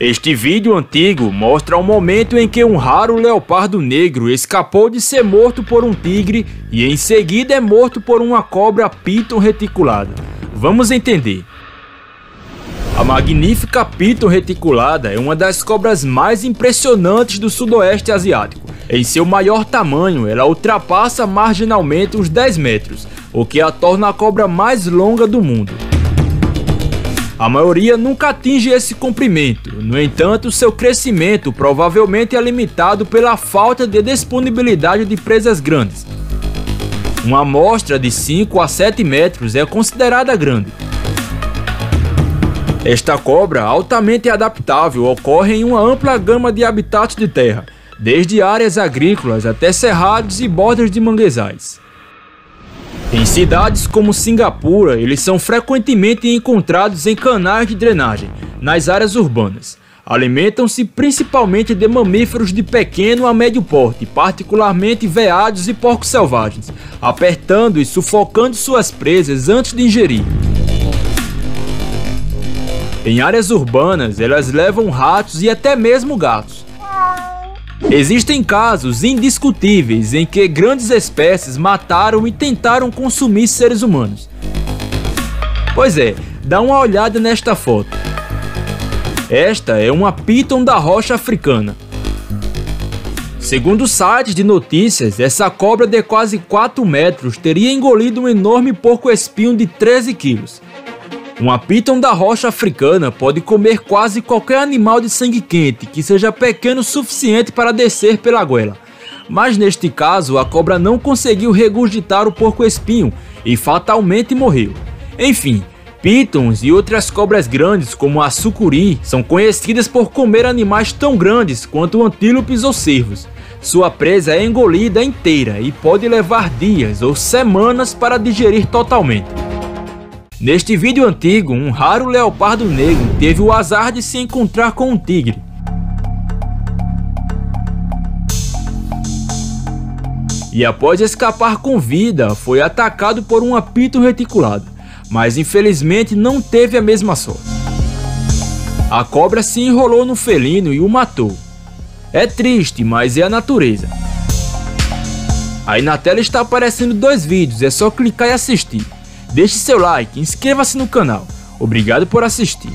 Este vídeo antigo mostra o momento em que um raro leopardo negro escapou de ser morto por um tigre e em seguida é morto por uma cobra piton reticulada. Vamos entender. A magnífica piton reticulada é uma das cobras mais impressionantes do sudoeste asiático. Em seu maior tamanho, ela ultrapassa marginalmente os 10 metros, o que a torna a cobra mais longa do mundo. A maioria nunca atinge esse comprimento, no entanto, seu crescimento provavelmente é limitado pela falta de disponibilidade de presas grandes. Uma amostra de 5 a 7 metros é considerada grande. Esta cobra, altamente adaptável, ocorre em uma ampla gama de habitats de terra, desde áreas agrícolas até cerrados e bordas de manguezais. Em cidades como Singapura, eles são frequentemente encontrados em canais de drenagem, nas áreas urbanas. Alimentam-se principalmente de mamíferos de pequeno a médio porte, particularmente veados e porcos selvagens, apertando e sufocando suas presas antes de ingerir. Em áreas urbanas, elas levam ratos e até mesmo gatos. Existem casos indiscutíveis em que grandes espécies mataram e tentaram consumir seres humanos. Pois é, dá uma olhada nesta foto. Esta é uma piton da rocha africana. Segundo sites de notícias, essa cobra de quase 4 metros teria engolido um enorme porco-espinho de 13 quilos. Uma piton da rocha africana pode comer quase qualquer animal de sangue quente que seja pequeno o suficiente para descer pela goela. Mas neste caso, a cobra não conseguiu regurgitar o porco-espinho e fatalmente morreu. Enfim, pitons e outras cobras grandes, como a sucuri, são conhecidas por comer animais tão grandes quanto antílopes ou cervos. Sua presa é engolida inteira e pode levar dias ou semanas para digerir totalmente. Neste vídeo antigo, um raro leopardo negro teve o azar de se encontrar com um tigre. E após escapar com vida, foi atacado por um apito reticulado, mas infelizmente não teve a mesma sorte. A cobra se enrolou no felino e o matou. É triste, mas é a natureza. Aí na tela está aparecendo dois vídeos, é só clicar e assistir. Deixe seu like, inscreva-se no canal. Obrigado por assistir.